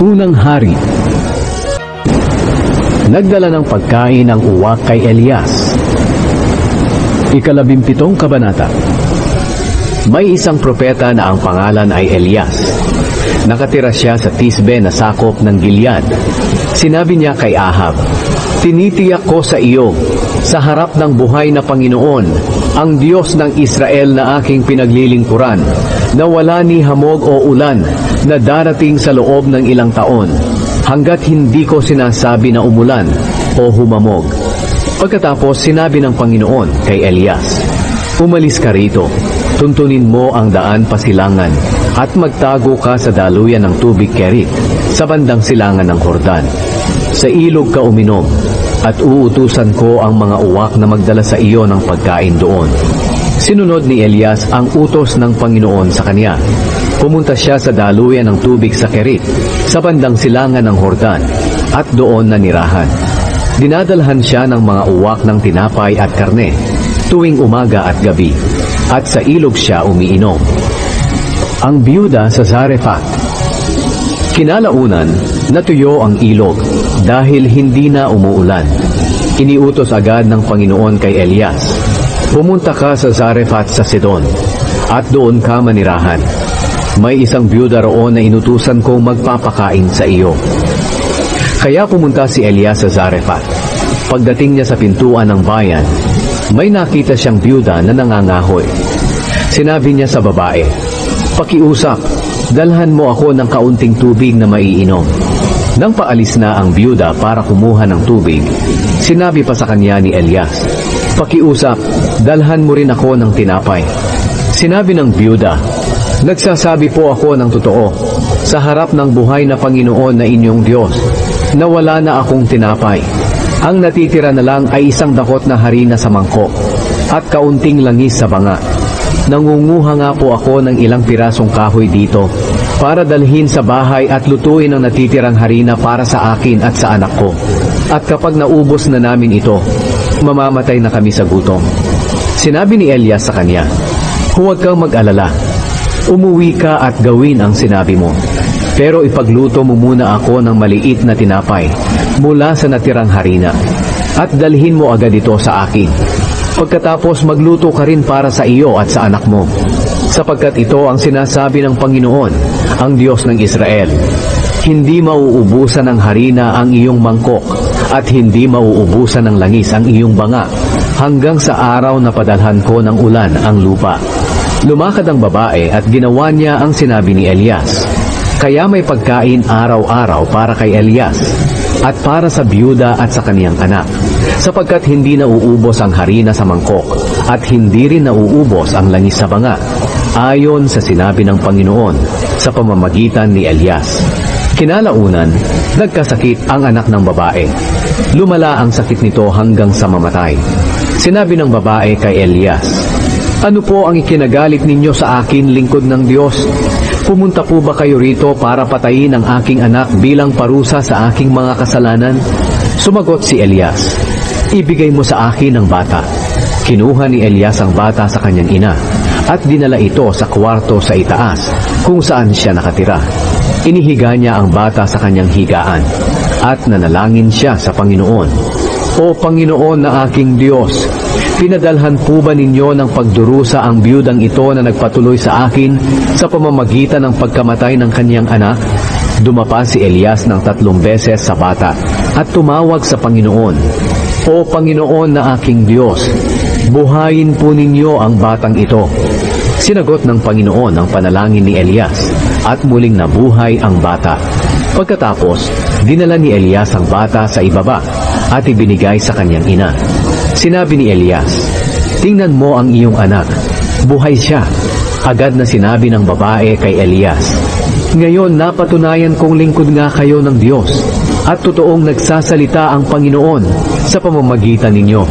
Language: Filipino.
Unang Hari Nagdala ng pagkain ang uwak kay Elias. Ikalabimpitong kabanata May isang propeta na ang pangalan ay Elias. Nakatira siya sa Tisbe na sakop ng Gilead. Sinabi niya kay Ahab, Tinitiyak ko sa iyo, sa harap ng buhay na Panginoon, ang Diyos ng Israel na aking pinaglilingkuran, na wala ni hamog o ulan na darating sa loob ng ilang taon, hanggat hindi ko sinasabi na umulan o humamog. Pagkatapos sinabi ng Panginoon kay Elias, Umalis ka rito, tuntunin mo ang daan pasilangan, at magtago ka sa daluyan ng tubig kerit, sa bandang silangan ng Hordan. Sa ilog ka uminom, at uutusan ko ang mga uwak na magdala sa iyo ng pagkain doon. Sinunod ni Elias ang utos ng Panginoon sa kanya. Pumunta siya sa daluyan ng tubig sa Kerit, sa bandang silangan ng Hordan, at doon nanirahan. Dinadalhan siya ng mga uwak ng tinapay at karne, tuwing umaga at gabi, at sa ilog siya umiinom. Ang biyuda sa Zarephath Kinalaunan, natuyo ang ilog dahil hindi na umuulan. Iniutos agad ng Panginoon kay Elias, Pumunta ka sa Zarephath sa Sidon, at doon ka manirahan. May isang byuda roon na inutusan kong magpapakain sa iyo. Kaya pumunta si Elias sa Zarephath. Pagdating niya sa pintuan ng bayan, may nakita siyang byuda na nangangahoy. Sinabi niya sa babae, Pakiusap, dalhan mo ako ng kaunting tubig na maiinom. Nang paalis na ang byuda para kumuha ng tubig, sinabi pa sa kanya ni Elias, Pakiusap, dalhan mo rin ako ng tinapay. Sinabi ng byuda, Nagsasabi po ako ng totoo, sa harap ng buhay na Panginoon na inyong Diyos, na wala na akong tinapay. Ang natitira na lang ay isang dakot na harina sa mangkok, at kaunting langis sa banga. Nangunguha nga po ako ng ilang pirasong kahoy dito para dalhin sa bahay at lutuin ang natitirang harina para sa akin at sa anak ko. At kapag naubos na namin ito, mamamatay na kami sa gutom. Sinabi ni Elias sa kanya, Huwag kang mag-alala. Umuwi ka at gawin ang sinabi mo. Pero ipagluto mo muna ako ng maliit na tinapay mula sa natirang harina at dalhin mo agad ito sa akin. Pagkatapos magluto ka rin para sa iyo at sa anak mo. Sapagkat ito ang sinasabi ng Panginoon, ang Diyos ng Israel. Hindi mauubusan ng harina ang iyong mangkok at hindi mauubusan ng langis ang iyong banga hanggang sa araw na padalhan ko ng ulan ang lupa. Lumakad ang babae at ginawa niya ang sinabi ni Elias. Kaya may pagkain araw-araw para kay Elias at para sa byuda at sa kaniyang anak, sapagkat hindi nauubos ang harina sa mangkok at hindi rin nauubos ang langis sa banga, ayon sa sinabi ng Panginoon sa pamamagitan ni Elias. Kinalaunan, nagkasakit ang anak ng babae. Lumala ang sakit nito hanggang sa mamatay. Sinabi ng babae kay Elias, Ano po ang ikinagalit ninyo sa akin, lingkod ng Diyos? Pumunta po ba kayo rito para patayin ang aking anak bilang parusa sa aking mga kasalanan? Sumagot si Elias, Ibigay mo sa akin ang bata. Kinuha ni Elias ang bata sa kanyang ina at dinala ito sa kwarto sa itaas kung saan siya nakatira. Inihiga niya ang bata sa kanyang higaan at nanalangin siya sa Panginoon. O Panginoon na aking Diyos, pinadalhan po ba ninyo ng pagdurusa ang biyudang ito na nagpatuloy sa akin sa pamamagitan ng pagkamatay ng kanyang anak? Dumapa si Elias ng tatlong beses sa bata at tumawag sa Panginoon, O Panginoon na aking Diyos, buhayin po ninyo ang batang ito. Sinagot ng Panginoon ang panalangin ni Elias at muling nabuhay ang bata. Pagkatapos, dinala ni Elias ang bata sa ibaba at ibinigay sa kanyang ina. Sinabi ni Elias, Tingnan mo ang iyong anak. Buhay siya. Agad na sinabi ng babae kay Elias, Ngayon napatunayan kong lingkod nga kayo ng Diyos at totoong nagsasalita ang Panginoon sa pamamagitan ninyo